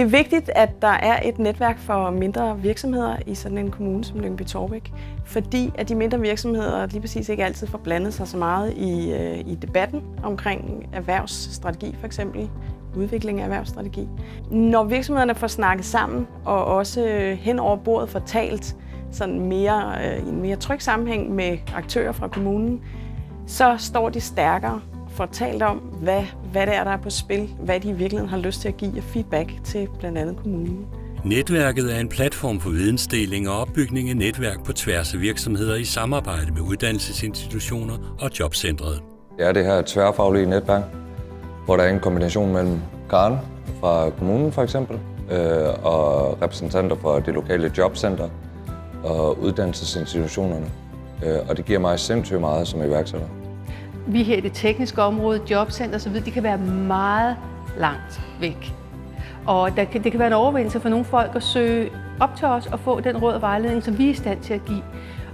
Det er vigtigt, at der er et netværk for mindre virksomheder i sådan en kommune som Lyngby Torbæk, fordi at de mindre virksomheder lige præcis ikke altid får blandet sig så meget i, øh, i debatten omkring erhvervsstrategi for eksempel, udvikling af erhvervsstrategi. Når virksomhederne får snakket sammen og også øh, hen over bordet fortalt sådan mere, øh, i en mere tryg sammenhæng med aktører fra kommunen, så står de stærkere fortalt om, hvad, hvad det er, der er på spil, hvad de i virkeligheden har lyst til at give af feedback til blandt andet kommunen. Netværket er en platform for vidensdeling og opbygning af netværk på tværs af virksomheder i samarbejde med uddannelsesinstitutioner og jobcentret. Det er det her tværfaglige netværk, hvor der er en kombination mellem Karen fra kommunen for eksempel, øh, og repræsentanter fra det lokale jobcenter og uddannelsesinstitutionerne. Øh, og det giver mig sindssygt meget som iværksætter. Vi her i det tekniske område, jobcenter osv., de kan være meget langt væk. Og der kan, det kan være en overvindelse for nogle folk at søge op til os og få den råd og vejledning, som vi er i stand til at give.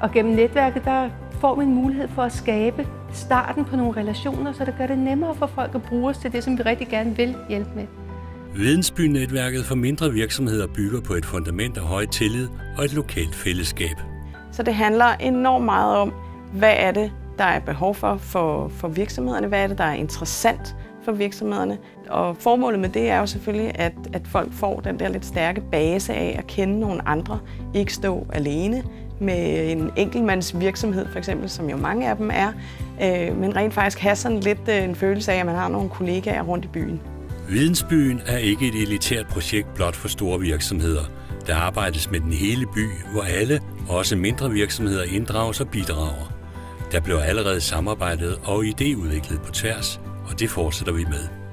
Og gennem netværket, der får vi en mulighed for at skabe starten på nogle relationer, så det gør det nemmere for folk at bruge os til det, som vi rigtig gerne vil hjælpe med. Vidensby-netværket for mindre virksomheder bygger på et fundament af høj tillid og et lokalt fællesskab. Så det handler enormt meget om, hvad er det, der er behov for, for for virksomhederne, hvad er det, der er interessant for virksomhederne. Og formålet med det er jo selvfølgelig, at, at folk får den der lidt stærke base af at kende nogle andre, ikke stå alene med en enkeltmands virksomhed for eksempel, som jo mange af dem er, øh, men rent faktisk have sådan lidt øh, en følelse af, at man har nogle kollegaer rundt i byen. Vidensbyen er ikke et elitært projekt blot for store virksomheder. Der arbejdes med den hele by, hvor alle, også mindre virksomheder, inddrages og bidrager. Der blev allerede samarbejdet og idéudviklet på tværs, og det fortsætter vi med.